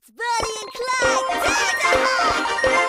It's Bonnie and Clyde! Dynamite! Did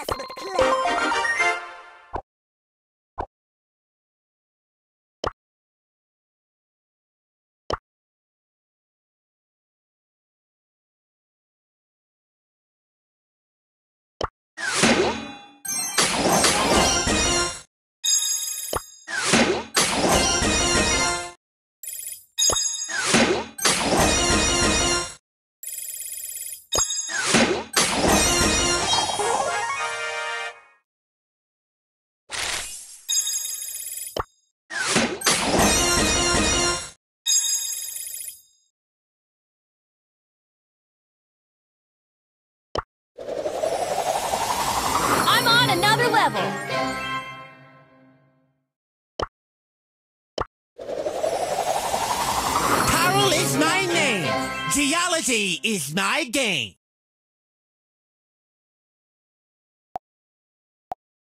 mess with Clyde! Level. Carol is my name. Geology is my game.